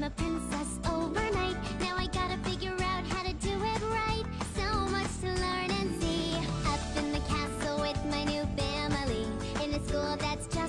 I'm a princess overnight. Now I gotta figure out how to do it right. So much to learn and see. Up in the castle with my new family. In a school that's just